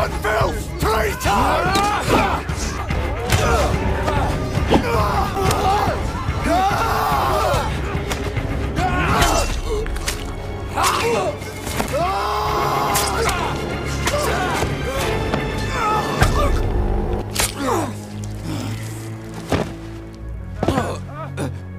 anvil, traitor! Uh.